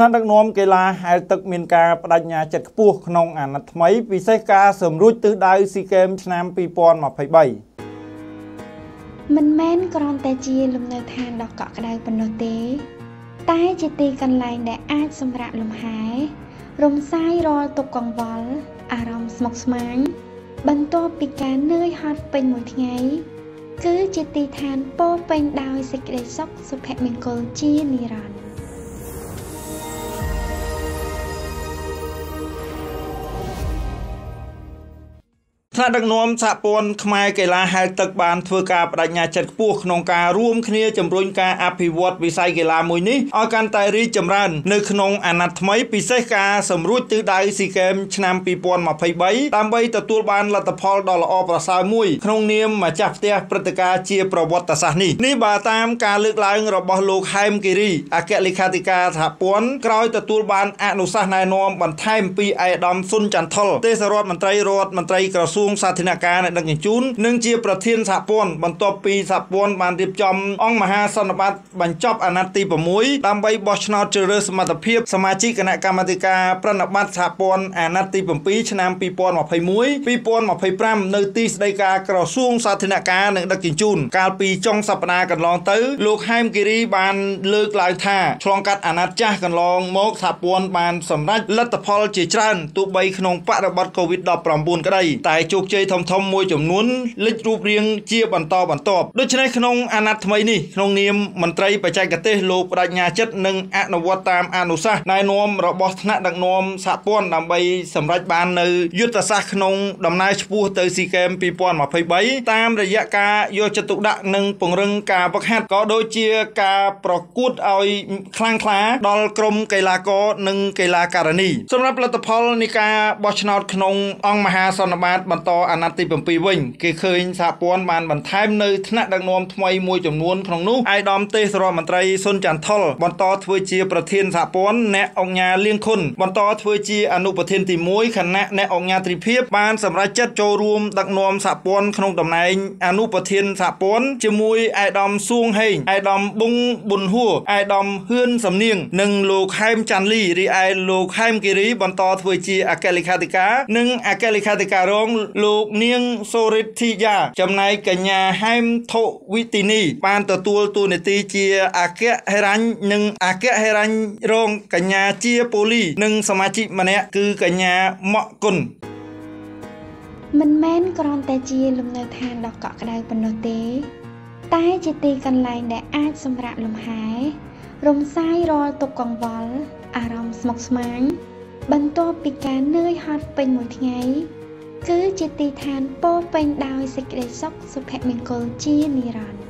ថ្នាក់ដឹកនាំកីឡាហែលទឹកមានការបដិញ្ញាចិត្តខ្ពស់ក្នុងអាណត្តិថ្មីពិសេសការសម្រួចទិសដៅស៊ីហ្គេមឆ្នាំ2023មិនមែនគ្រាន់តែជាលំនៅឋានដ៏កក់ក្ដៅប៉ុណ្ណោះទេ តែជាទីកន្លែងដែលអាចសម្រាកលំហែរំសាយរាល់ទុក្ខកង្វល់អារម្មណ៍ស្មុគស្មាញបន្ទាប់ពីការនឿយហត់ពេញមួយថ្ងៃគឺជាទីឋានពោពេញដោយសេចក្តីសុខសុភមង្គលជានិរន្តរ៍ ថ្នាក់ដឹកនាំសហព័ន្ធខ្មែរកីឡាហែលទឹកបានធ្វើការបដិញ្ញាចិត្តខ្ពស់ក្នុងការរួមគ្នាជំរុញការអភិវឌ្ឍវិស័យកីឡាមួយនេះឲ្យកាន់តែរីកចម្រើននៅក្នុងអាណត្តិថ្មីពិសេសការសម្រួចទិសដៅស៊ីហ្គេមឆ្នាំ2023ដើម្បីទទួលបានលទ្ធផលដ៏ល្អប្រសើរមួយក្នុងនាមម្ចាស់ផ្ទះព្រឹត្តិការណ៍ជាប្រវត្តិសាស្ត្រនេះនេះបើតាមការលើកឡើងរបស់លោកហែមគិរីអគ្គលេខាធិការសហព័ន្ធក្រោយទទួលបានអនុសាសន៍ណែនាំបន្ថែមពីឯកឧត្តមស៊ុនចន្ទថុលទេសរដ្ឋមន្ត្រីរដ្ឋមន្ត្រីក្រសួងសាធារណការនៃដឹកជញ្ជូននិងជាប្រធានសហព័ន្ធបន្ទាប់ពីសហព័ន្ធបានរៀបចំអង្គមហាសន្និបាតបញ្ចប់អាណត្តិទី6ដើម្បីបោះឆ្នោតជ្រើសរើសសមត្ថភាពសមាជិកគណៈកម្មាធិការប្រណិប័តសហព័ន្ធអាណត្តិទី7ឆ្នាំ2021 2025នៅទីស្តីការក្រសួងសាធារណការនិងដឹកជញ្ជូនកាលពីចុងសប្តាហ៍កន្លងទៅលោកហែមគិរីបានលើកឡើងថាឆ្លងកាត់អាណត្តិចាស់កន្លងមកសហព័ន្ធបានសម្រេចលទ្ធផលជាច្រើនទោះបីក្នុងបរិបទ COVID-19 ក្តីតែជោគជ័យធំធំមួយចំនួនលេចរូបរាងជាបន្តបន្ទាប់ដូច្នេះក្នុងអាណត្តិថ្មីនេះក្នុងនាមមន្ត្រីបច្ចេកទេសលោកបដញ្ញាចិត្តនិងអនុវត្តតាមអនុសាសន៍ណែនាំរបស់ថ្នាក់ដឹកនាំសហព័ន្ធដើម្បីសម្រេចបាននៅយុទ្ធសាស្ត្រក្នុងដំណើរឆ្ពោះទៅស៊ីហ្គេម2023តាមរយៈការយកចិត្តទុកដាក់និងពង្រឹងការវឹកហាត់ក៏ដូចជាការប្រកួតឲ្យខ្លាំងក្លាដល់ក្រុមកីឡាករនិងកីឡាការិនីសម្រាប់លទ្ធផលនៃការបោះឆ្នោតក្នុងអង្គមហាសន្និបាតបន្តអាណត្តិទី7វិញគេឃើញសហព័ន្ធបានបន្ថែមនៅថ្នាក់ដឹកនាំថ្មីមួយចំនួនក្នុងនោះអាយដាមទេសរដ្ឋមន្ត្រីសុនចន្ទថុលបន្តធ្វើជាប្រធានសហព័ន្ធអ្នកអង្គញាលៀងខុនបន្តធ្វើជាអនុប្រធានទី1គណៈអ្នកអង្គញាទ្រីភិបបានសម្រេចចិត្តចូលរួមដឹកនាំសហព័ន្ធក្នុងតំណែងអនុប្រធានសហព័ន្ធជាមួយអាយដាមសួងហេងអាយដាមប៊ុងប៊ុនហួរអាយដាមហឿនសំនៀងនិងលោកខេមច័ន្ទលីរីឯលោកខេមគិរីបន្តធ្វើជាអគ្គលេខាធិការនិងអគ្គលេខាធិការរងលោកនាងសូរិទ្ធីយ៉ាចំណែកកញ្ញាហែមថុវិទីនី បានទទួលតួនាទីជាអគ្គហេរញ្ញនិងអគ្គហេរញ្ញរងកញ្ញាជាពូលី និងសមាជិកម្នាក់គឺកញ្ញាម៉ាក់គុណមិនមែនគ្រាន់តែជាលំនៅឋានដ៏កក់ក្ដៅប៉ុណ្ណោះទេ តែជាទីកន្លែងដែលអាចសម្រាកលំហែរំសាយរាល់ទុក្ខកង្វល់អារម្មណ៍ស្មុគស្មាញបន្ទាប់ពីការនឿយហត់ពេញមួយថ្ងៃគឺ ជាទីឋានពោពេញដោយសេចក្តីសុខសុភមង្គលជានិរន្តរ៍